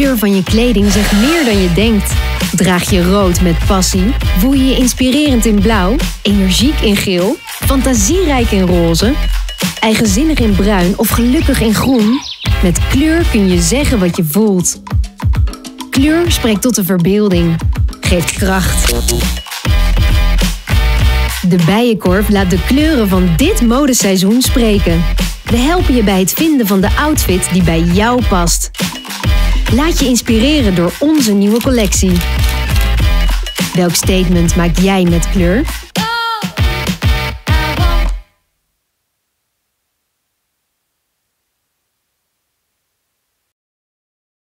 kleur van je kleding zegt meer dan je denkt. Draag je rood met passie? Voel je je inspirerend in blauw? Energiek in geel? Fantasierijk in roze? Eigenzinnig in bruin of gelukkig in groen? Met kleur kun je zeggen wat je voelt. Kleur spreekt tot de verbeelding. Geeft kracht. De Bijenkorf laat de kleuren van dit modeseizoen spreken. We helpen je bij het vinden van de outfit die bij jou past. Laat je inspireren door onze nieuwe collectie. Welk statement maak jij met kleur?